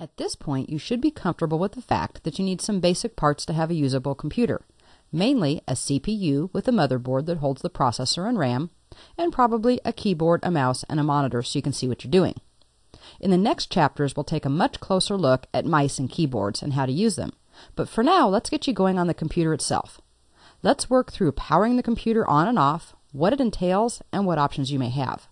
At this point, you should be comfortable with the fact that you need some basic parts to have a usable computer, mainly a CPU with a motherboard that holds the processor and RAM, and probably a keyboard, a mouse, and a monitor so you can see what you're doing. In the next chapters, we'll take a much closer look at mice and keyboards and how to use them. But for now, let's get you going on the computer itself. Let's work through powering the computer on and off, what it entails, and what options you may have.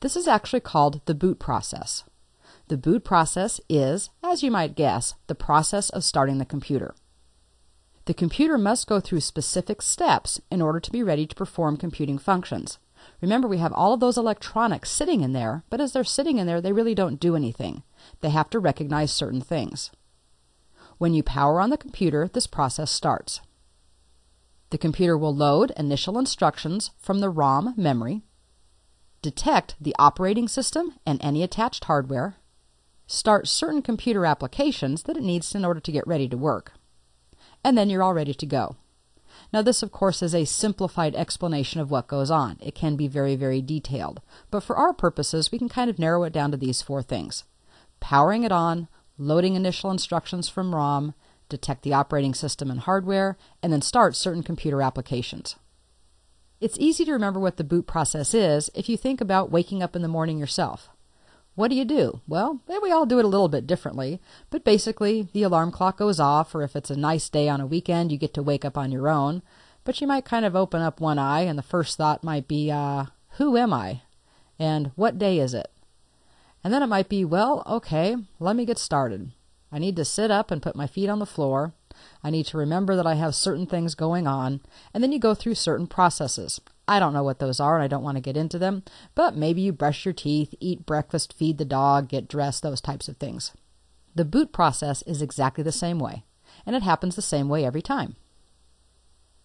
This is actually called the boot process. The boot process is, as you might guess, the process of starting the computer. The computer must go through specific steps in order to be ready to perform computing functions. Remember, we have all of those electronics sitting in there, but as they're sitting in there, they really don't do anything. They have to recognize certain things. When you power on the computer, this process starts. The computer will load initial instructions from the ROM memory, detect the operating system and any attached hardware, start certain computer applications that it needs in order to get ready to work. And then you're all ready to go. Now, this, of course, is a simplified explanation of what goes on. It can be very, very detailed. But for our purposes, we can kind of narrow it down to these four things powering it on, loading initial instructions from ROM, detect the operating system and hardware, and then start certain computer applications. It's easy to remember what the boot process is if you think about waking up in the morning yourself. What do you do? Well, we all do it a little bit differently, but basically the alarm clock goes off, or if it's a nice day on a weekend, you get to wake up on your own. But you might kind of open up one eye, and the first thought might be, uh, who am I? And what day is it? And then it might be, well, okay, let me get started. I need to sit up and put my feet on the floor. I need to remember that I have certain things going on. And then you go through certain processes. I don't know what those are and I don't want to get into them, but maybe you brush your teeth, eat breakfast, feed the dog, get dressed, those types of things. The boot process is exactly the same way, and it happens the same way every time.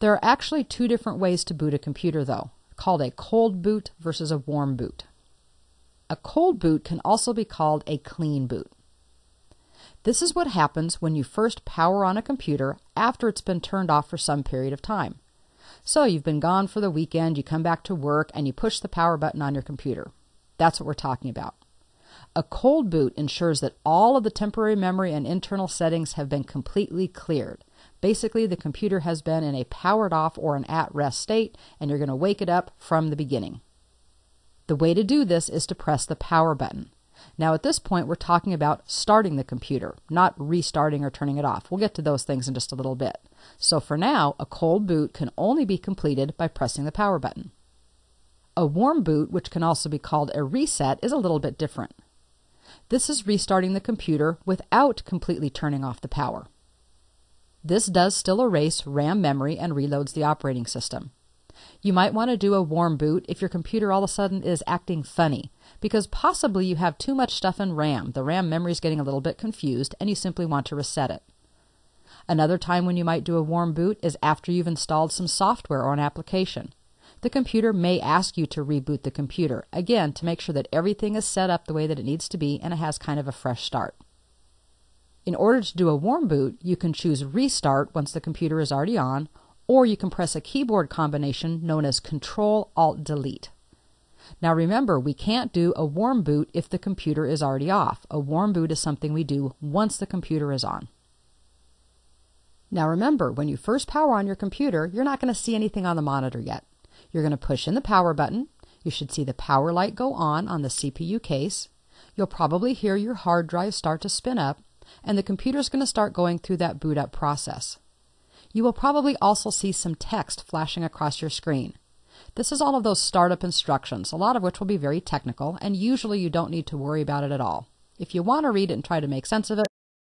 There are actually two different ways to boot a computer, though, called a cold boot versus a warm boot. A cold boot can also be called a clean boot. This is what happens when you first power on a computer after it's been turned off for some period of time. So you've been gone for the weekend, you come back to work, and you push the power button on your computer. That's what we're talking about. A cold boot ensures that all of the temporary memory and internal settings have been completely cleared. Basically, the computer has been in a powered off or an at rest state, and you're going to wake it up from the beginning. The way to do this is to press the power button. Now, at this point, we're talking about starting the computer, not restarting or turning it off. We'll get to those things in just a little bit. So for now, a cold boot can only be completed by pressing the power button. A warm boot, which can also be called a reset, is a little bit different. This is restarting the computer without completely turning off the power. This does still erase RAM memory and reloads the operating system. You might want to do a warm boot if your computer all of a sudden is acting funny, because possibly you have too much stuff in RAM. The RAM memory is getting a little bit confused and you simply want to reset it. Another time when you might do a warm boot is after you've installed some software or an application. The computer may ask you to reboot the computer, again, to make sure that everything is set up the way that it needs to be and it has kind of a fresh start. In order to do a warm boot, you can choose Restart once the computer is already on, or you can press a keyboard combination known as Control Alt Delete. Now remember, we can't do a warm boot if the computer is already off. A warm boot is something we do once the computer is on. Now remember, when you first power on your computer, you're not going to see anything on the monitor yet. You're going to push in the power button. You should see the power light go on on the CPU case. You'll probably hear your hard drive start to spin up, and the computer is going to start going through that boot up process. You will probably also see some text flashing across your screen. This is all of those startup instructions, a lot of which will be very technical, and usually you don't need to worry about it at all. If you want to read it and try to make sense of it,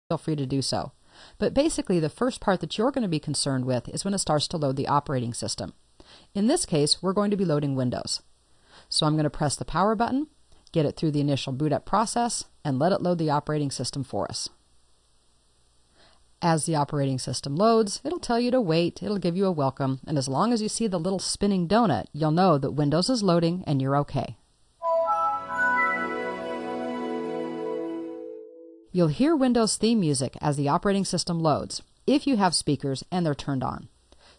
feel free to do so. But basically, the first part that you're going to be concerned with is when it starts to load the operating system. In this case, we're going to be loading Windows. So I'm going to press the power button, get it through the initial boot up process, and let it load the operating system for us. As the operating system loads, it'll tell you to wait, it'll give you a welcome, and as long as you see the little spinning donut, you'll know that Windows is loading and you're okay. You'll hear Windows theme music as the operating system loads, if you have speakers and they're turned on.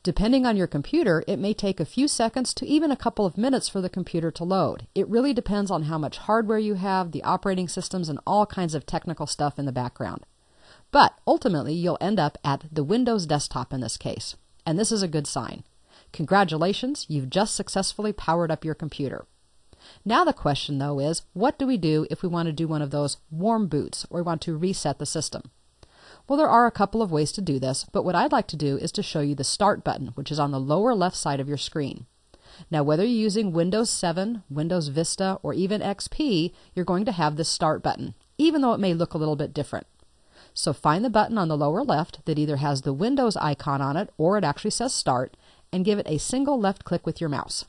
Depending on your computer, it may take a few seconds to even a couple of minutes for the computer to load. It really depends on how much hardware you have, the operating systems, and all kinds of technical stuff in the background. But ultimately, you'll end up at the Windows desktop in this case. And this is a good sign. Congratulations, you've just successfully powered up your computer. Now the question though is, what do we do if we want to do one of those warm boots or we want to reset the system? Well, there are a couple of ways to do this, but what I'd like to do is to show you the Start button, which is on the lower left side of your screen. Now, whether you're using Windows 7, Windows Vista, or even XP, you're going to have this Start button, even though it may look a little bit different. So find the button on the lower left that either has the Windows icon on it or it actually says Start, and give it a single left click with your mouse.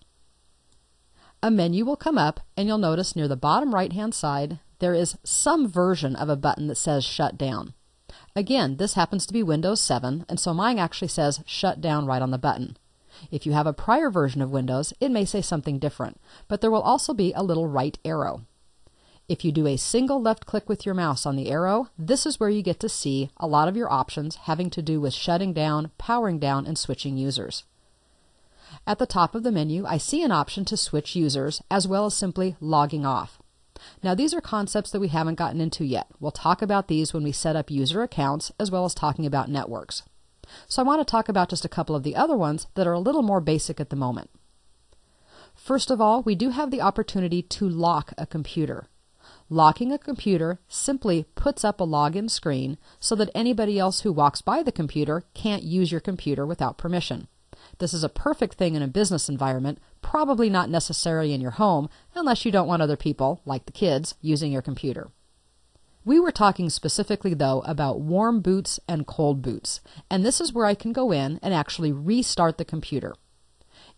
A menu will come up, and you'll notice near the bottom right hand side there is some version of a button that says Shut Down. Again, this happens to be Windows 7, and so mine actually says Shut Down right on the button. If you have a prior version of Windows, it may say something different, but there will also be a little right arrow. If you do a single left click with your mouse on the arrow, this is where you get to see a lot of your options having to do with shutting down, powering down, and switching users. At the top of the menu, I see an option to switch users as well as simply logging off. Now, these are concepts that we haven't gotten into yet. We'll talk about these when we set up user accounts as well as talking about networks. So, I want to talk about just a couple of the other ones that are a little more basic at the moment. First of all, we do have the opportunity to lock a computer. Locking a computer simply puts up a login screen so that anybody else who walks by the computer can't use your computer without permission. This is a perfect thing in a business environment, probably not necessarily in your home unless you don't want other people, like the kids, using your computer. We were talking specifically, though, about warm boots and cold boots, and this is where I can go in and actually restart the computer.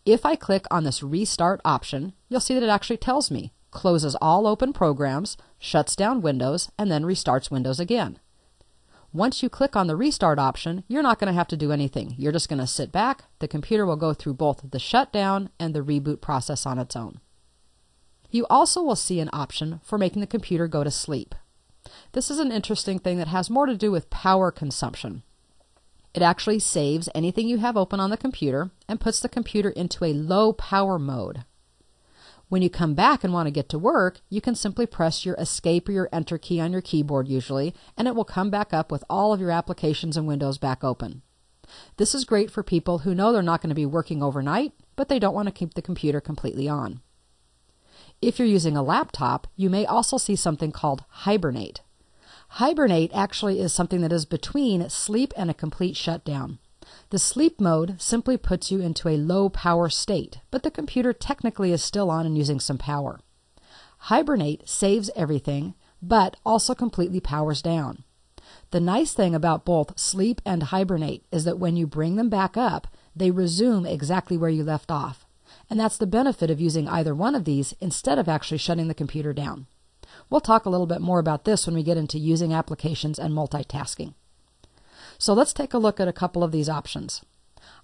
If I click on this restart option, you'll see that it actually tells me closes all open programs, shuts down Windows, and then restarts Windows again. Once you click on the restart option, you're not going to have to do anything. You're just going to sit back. The computer will go through both the shutdown and the reboot process on its own. You also will see an option for making the computer go to sleep. This is an interesting thing that has more to do with power consumption. It actually saves anything you have open on the computer and puts the computer into a low power mode. When you come back and want to get to work, you can simply press your escape or your enter key on your keyboard usually, and it will come back up with all of your applications and windows back open. This is great for people who know they're not going to be working overnight, but they don't want to keep the computer completely on. If you're using a laptop, you may also see something called Hibernate. Hibernate actually is something that is between sleep and a complete shutdown. The sleep mode simply puts you into a low power state, but the computer technically is still on and using some power. Hibernate saves everything, but also completely powers down. The nice thing about both sleep and hibernate is that when you bring them back up, they resume exactly where you left off. And that's the benefit of using either one of these instead of actually shutting the computer down. We'll talk a little bit more about this when we get into using applications and multitasking. So let's take a look at a couple of these options.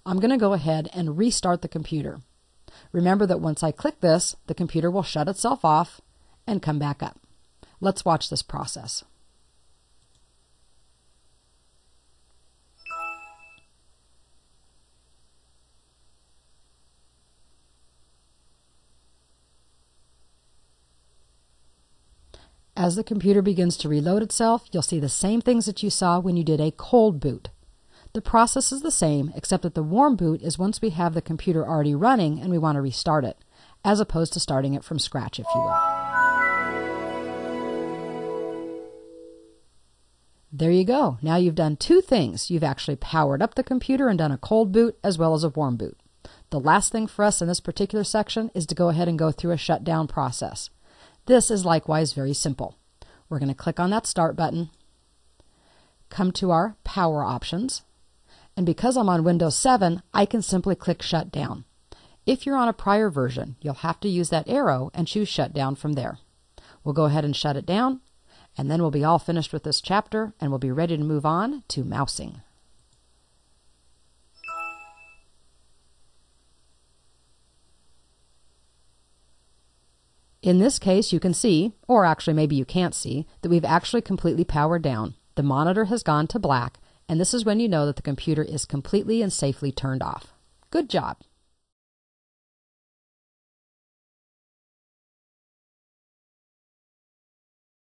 I'm going to go ahead and restart the computer. Remember that once I click this, the computer will shut itself off and come back up. Let's watch this process. As the computer begins to reload itself, you'll see the same things that you saw when you did a cold boot. The process is the same, except that the warm boot is once we have the computer already running and we want to restart it, as opposed to starting it from scratch, if you will. There you go. Now you've done two things. You've actually powered up the computer and done a cold boot as well as a warm boot. The last thing for us in this particular section is to go ahead and go through a shutdown process. This is likewise very simple. We're going to click on that Start button, come to our Power options, and because I'm on Windows 7, I can simply click Shut Down. If you're on a prior version, you'll have to use that arrow and choose Shut Down from there. We'll go ahead and shut it down, and then we'll be all finished with this chapter and we'll be ready to move on to mousing. In this case, you can see, or actually maybe you can't see, that we've actually completely powered down. The monitor has gone to black, and this is when you know that the computer is completely and safely turned off. Good job!